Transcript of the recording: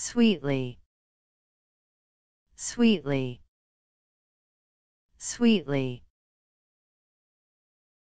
sweetly sweetly sweetly.